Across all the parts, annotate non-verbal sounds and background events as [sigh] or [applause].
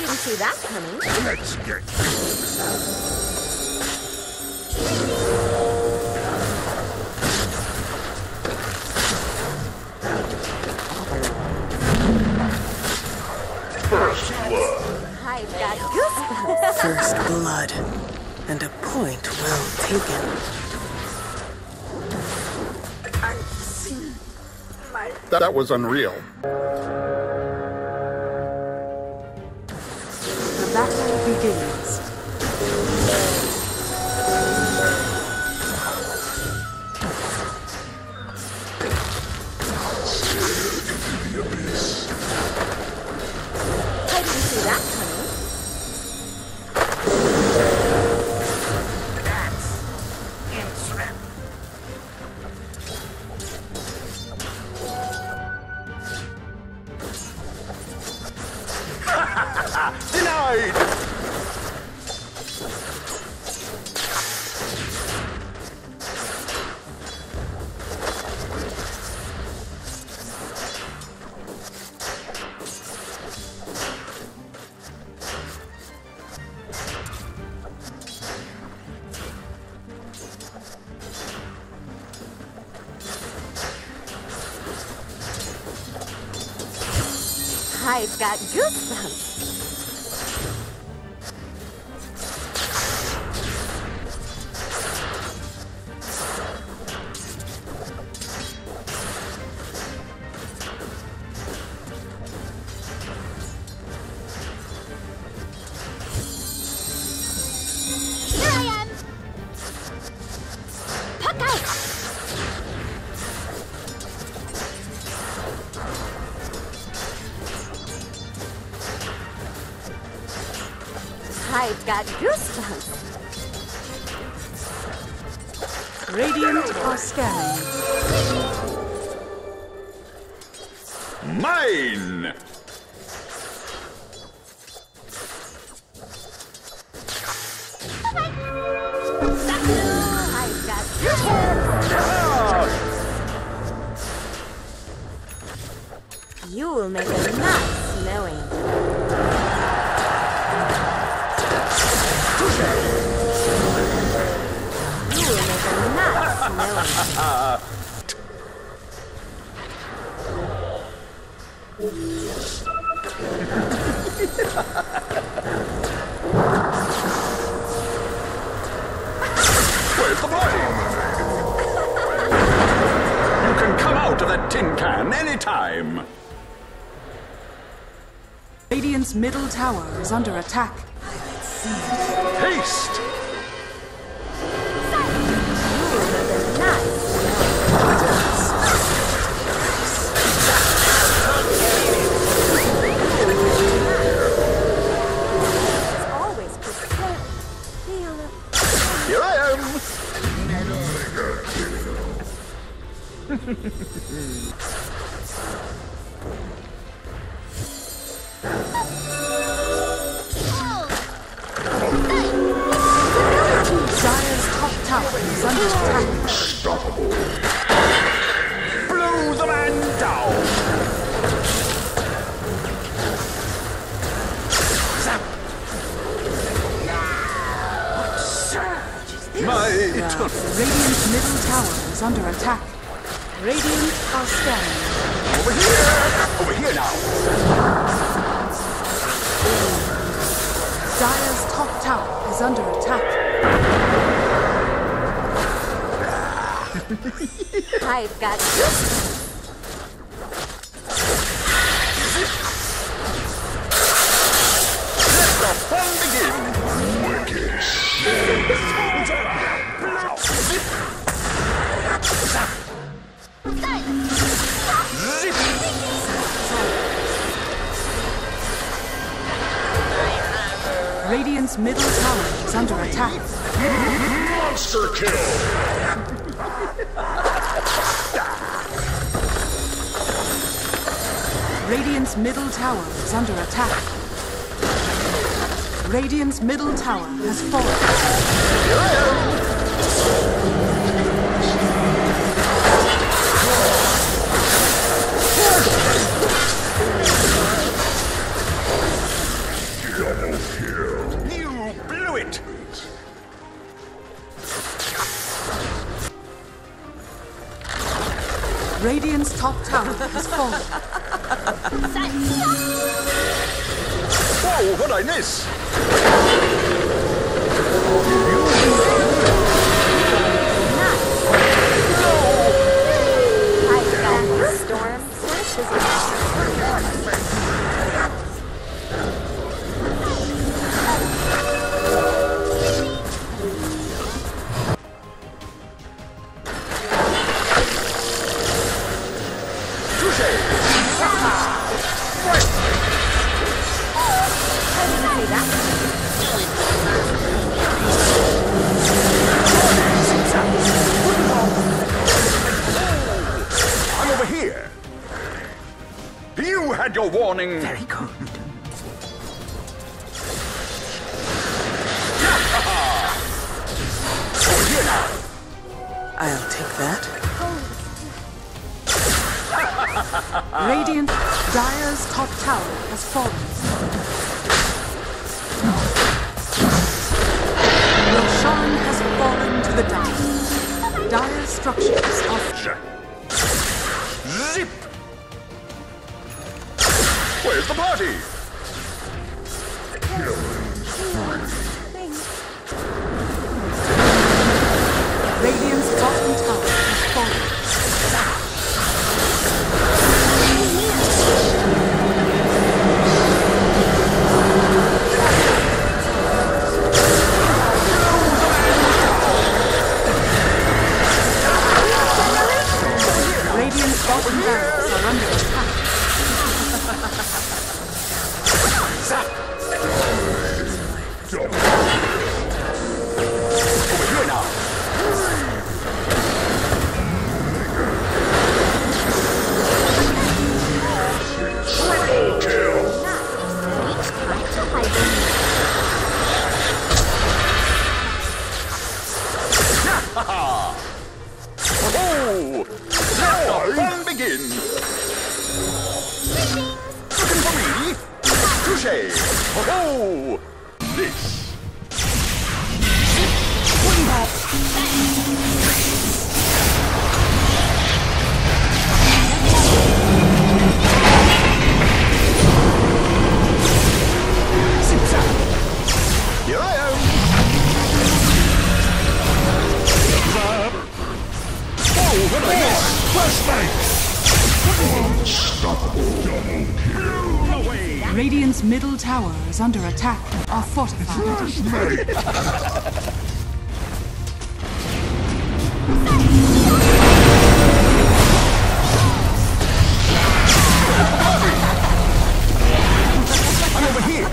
didn't see that coming. Let's get First blood. I've got goosebumps. First blood. And a point well taken. That was unreal. I've got goosebumps. Got goosebumps. Radiant are scanning. Mine! I've got goosebumps. You'll make a nice come out of that tin can anytime. Radiant's middle tower is under attack. Haste! Is under attack. Radiant are scanning. over here! Over here now! Dire's top tower is under attack. [laughs] I've got goosebumps. Radiant's middle tower is under attack. Monster kill! Radiant's middle tower is under attack. Radiant's middle tower has fallen. You Radiant's top tower has fallen. Whoa, what I miss? Warning. Very good. Over here now. I'll take that. Radiant Dire's top tower has fallen. Roshan has fallen to the Dire. Dire structures are Where's the party? Oh! Let the fun begin! Looking for me? Touche! Oh! This! Swing tower is under attack. Are fortified. I'm over here!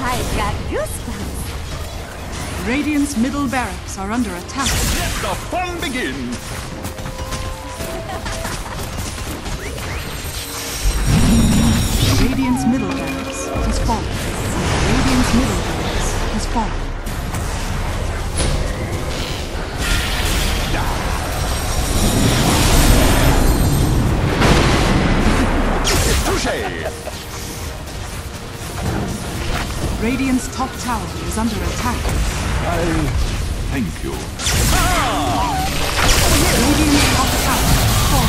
I got goosebumps. Radiant's middle barracks are under attack. Barracks has fallen. Touche! Radiant's top tower is under attack. Thank you. Radiant's top tower has.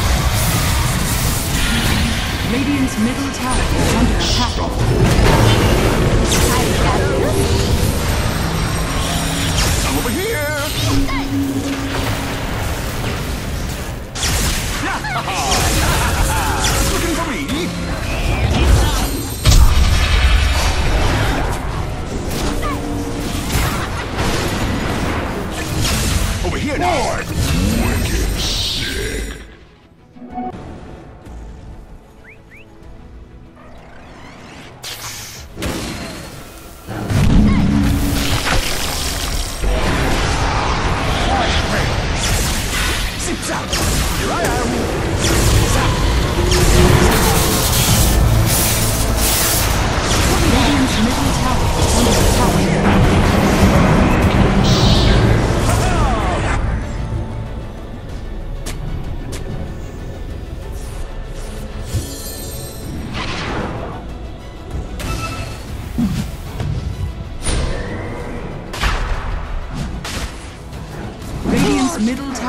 Radiant's middle tower is under attack. Over here! [laughs]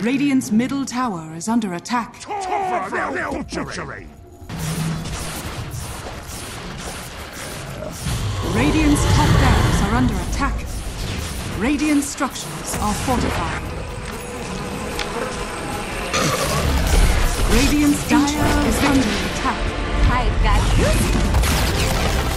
Radiant's middle tower is under attack. Tor for their butchery! Radiant's top dams are under attack. Radiant's structures are fortified. Radiant's dire is under attack. I've got you.